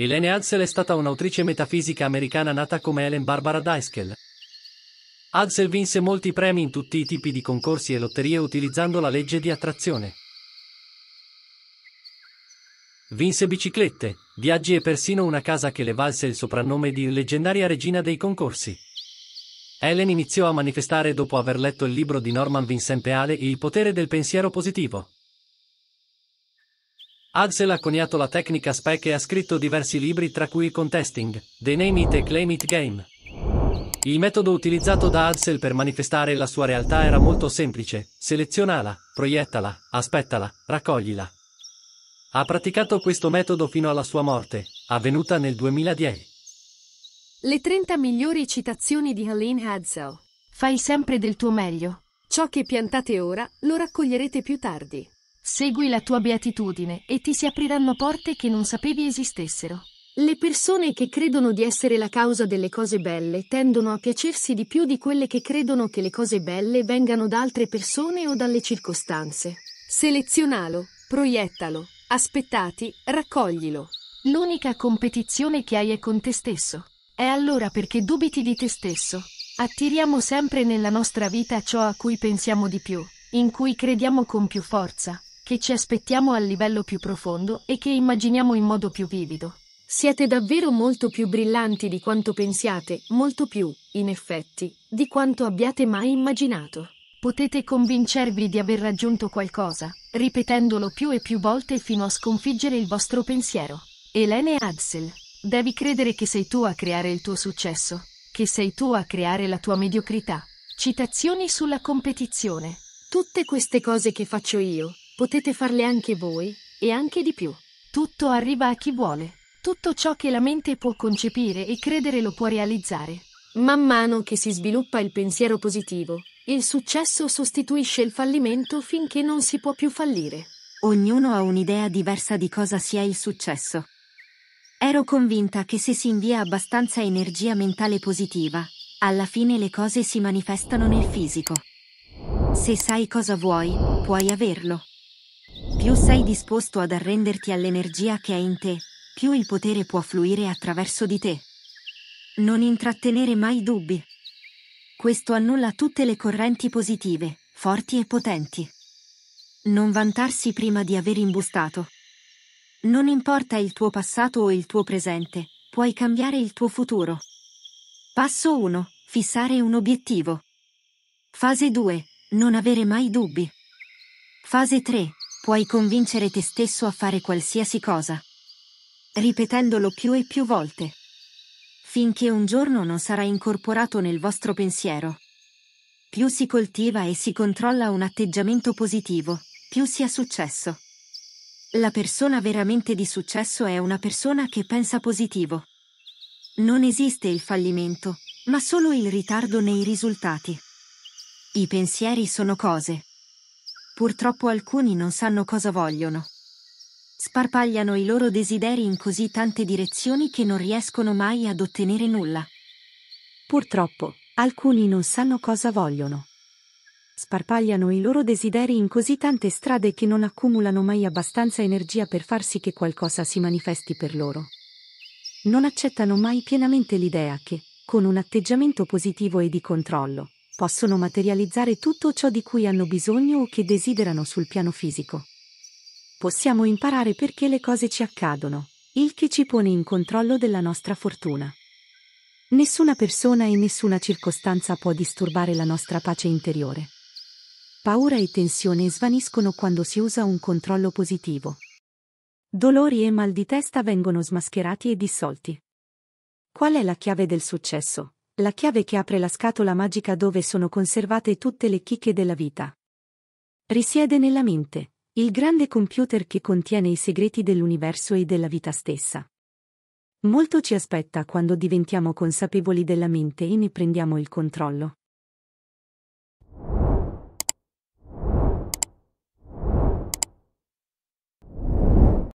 Helene Hadsel è stata un'autrice metafisica americana nata come Helen Barbara Dyskel. Hadsel vinse molti premi in tutti i tipi di concorsi e lotterie utilizzando la legge di attrazione. Vinse biciclette, viaggi e persino una casa che le valse il soprannome di leggendaria regina dei concorsi. Helen iniziò a manifestare dopo aver letto il libro di Norman Vincent Peale Il potere del pensiero positivo. Hadsel ha coniato la tecnica SPEC e ha scritto diversi libri tra cui Contesting, The Name It e Claim It Game. Il metodo utilizzato da Hadsel per manifestare la sua realtà era molto semplice, selezionala, proiettala, aspettala, raccoglila. Ha praticato questo metodo fino alla sua morte, avvenuta nel 2010. Le 30 migliori citazioni di Helene Hadsel. Fai sempre del tuo meglio. Ciò che piantate ora lo raccoglierete più tardi. Segui la tua beatitudine e ti si apriranno porte che non sapevi esistessero. Le persone che credono di essere la causa delle cose belle tendono a piacersi di più di quelle che credono che le cose belle vengano da altre persone o dalle circostanze. Selezionalo, proiettalo, Aspettati, raccoglilo. L'unica competizione che hai è con te stesso. È allora perché dubiti di te stesso. Attiriamo sempre nella nostra vita ciò a cui pensiamo di più, in cui crediamo con più forza, che ci aspettiamo a livello più profondo e che immaginiamo in modo più vivido. Siete davvero molto più brillanti di quanto pensiate, molto più, in effetti, di quanto abbiate mai immaginato. Potete convincervi di aver raggiunto qualcosa, ripetendolo più e più volte fino a sconfiggere il vostro pensiero. Elene Hadsel. Devi credere che sei tu a creare il tuo successo, che sei tu a creare la tua mediocrità. Citazioni sulla competizione. Tutte queste cose che faccio io, potete farle anche voi, e anche di più. Tutto arriva a chi vuole. Tutto ciò che la mente può concepire e credere lo può realizzare. Man mano che si sviluppa il pensiero positivo, il successo sostituisce il fallimento finché non si può più fallire. Ognuno ha un'idea diversa di cosa sia il successo. Ero convinta che se si invia abbastanza energia mentale positiva, alla fine le cose si manifestano nel fisico. Se sai cosa vuoi, puoi averlo. Più sei disposto ad arrenderti all'energia che è in te, più il potere può fluire attraverso di te. Non intrattenere mai dubbi. Questo annulla tutte le correnti positive, forti e potenti. Non vantarsi prima di aver imbustato. Non importa il tuo passato o il tuo presente, puoi cambiare il tuo futuro. Passo 1. Fissare un obiettivo. Fase 2. Non avere mai dubbi. Fase 3. Puoi convincere te stesso a fare qualsiasi cosa. Ripetendolo più e più volte finché un giorno non sarà incorporato nel vostro pensiero. Più si coltiva e si controlla un atteggiamento positivo, più si ha successo. La persona veramente di successo è una persona che pensa positivo. Non esiste il fallimento, ma solo il ritardo nei risultati. I pensieri sono cose. Purtroppo alcuni non sanno cosa vogliono. Sparpagliano i loro desideri in così tante direzioni che non riescono mai ad ottenere nulla. Purtroppo, alcuni non sanno cosa vogliono. Sparpagliano i loro desideri in così tante strade che non accumulano mai abbastanza energia per far sì che qualcosa si manifesti per loro. Non accettano mai pienamente l'idea che, con un atteggiamento positivo e di controllo, possono materializzare tutto ciò di cui hanno bisogno o che desiderano sul piano fisico possiamo imparare perché le cose ci accadono, il che ci pone in controllo della nostra fortuna. Nessuna persona e nessuna circostanza può disturbare la nostra pace interiore. Paura e tensione svaniscono quando si usa un controllo positivo. Dolori e mal di testa vengono smascherati e dissolti. Qual è la chiave del successo? La chiave che apre la scatola magica dove sono conservate tutte le chicche della vita. Risiede nella mente, il grande computer che contiene i segreti dell'universo e della vita stessa. Molto ci aspetta quando diventiamo consapevoli della mente e ne prendiamo il controllo.